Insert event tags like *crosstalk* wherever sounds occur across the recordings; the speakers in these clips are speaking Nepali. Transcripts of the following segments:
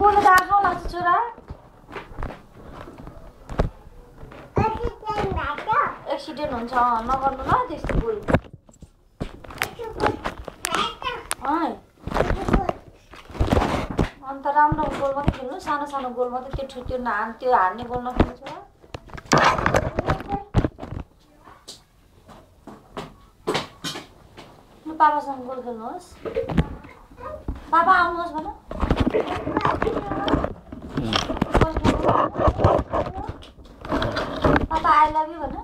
बोलेर आँखा लाग्छ छोरा एक्सिडेन्ट हुन्छ नगर्नु ल त्यस्तो बोल अन्त राम्रो गोल मात्रै खेल्नु सानो सानो गोल मात्रै त्यो ठु त्यो हान त्यो हान्ने गोल नखेल्नु छोरा पापासँग गोल खेल्नुहोस् पापा आउनुहोस् भन पापा आई लभ यु भन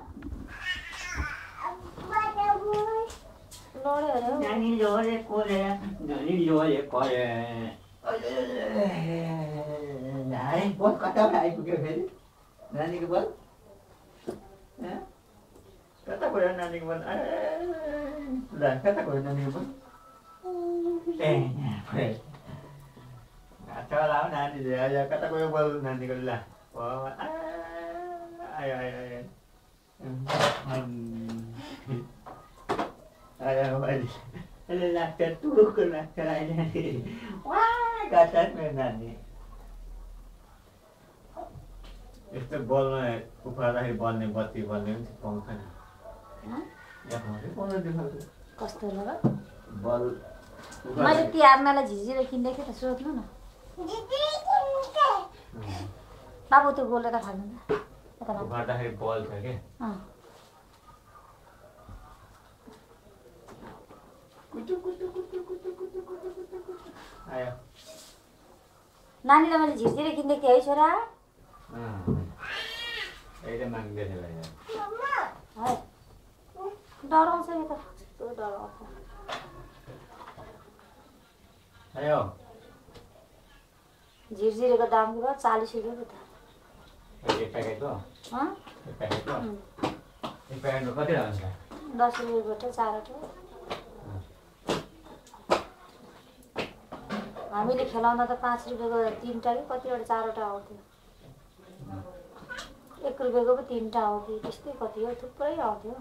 नानी कोरे नानी कोरे कता गयो नानीको ल कता गयो नानीको ए कता गयो नानीको ल यस्तो बल्न उफ्राउँदाखेरि बल्ने बत्ती बल्ने पनि पाउँछ कस्तो बल मैले त्यो आमालाई किन्दै थिएँ त सोध्नु न बाबु त्यो गोलेर खानु नानीलाई मैले झिर्तिर किनिदिएको थिएँ है छोरा डराउँछ यो त कस्तो डराउँछ झिर्जिरेको दाम चालिस रुपियाँ त एक प्याकेटको हँ एक प्याकेटको उम्, एक प्याकेटको कति दस रुपियाँबाट चारवटा हामीले खेलाउँदा त पाँच रुपियाँको तिनवटा कि कतिवटा चारवटा आउँथ्यो एक रुपियाँको पो तिनवटा हो कि त्यस्तै कति हो? थुप्रै आउँथ्यो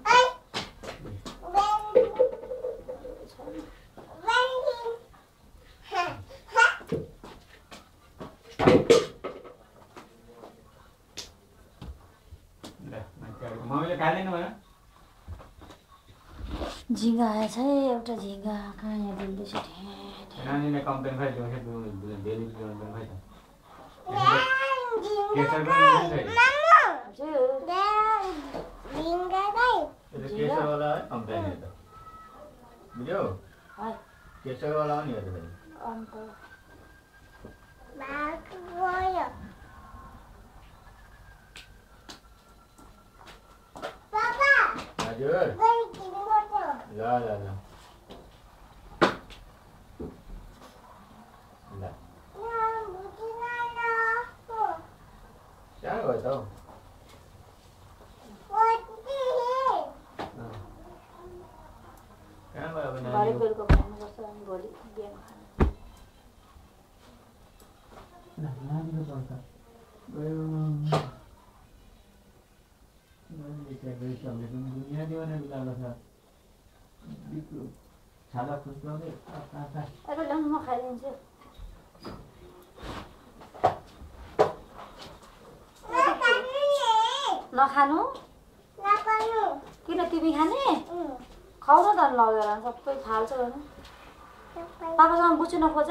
ल *laughs* झिङ्गा आएछ है एउटा झिङ्गा कहाँ यहाँ डुल्दैछ नानीले कम्प्लेन खै डेली कम्प्लेन खै केसरवाला है कम्प्लेन बुझ्यौ? केसरवाला हो नि Good. Yeah, yeah, yeah. क्या हुआ था बड़े बिल को बनाने का सर गोली गेम खाना ना ना बिल को बनाता चलेको दुनियाँ छ छाला म खाइदिन्छु नखानु। किन तिमी खाने? खाउ न त लगेर सबै फाल्छ भने पापासँग बुझ्नु नखोज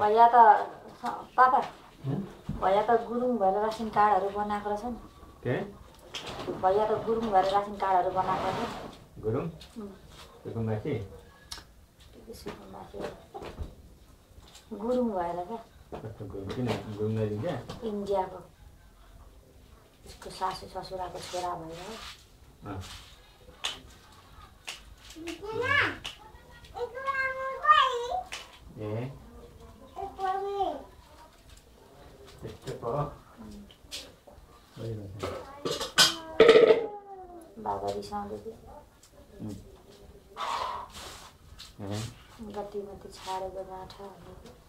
भैया त पापा भैया त गुरुङ भएर रासन कार्डहरू बनाएको रहेछ नि। के? भैया त गुरुङ भएर रासन कार्डहरू बनाएको रहेछ। गुरुङ. सुकुम्बासी गुरुङ भएर क्या? इन्डियाको। उसको सासू ससुराको छोरा भएर। अँ। ए त्यस्तो पो बाबा रिसाउँदै थियो ए, गति माथि छाडेको माछा भनेको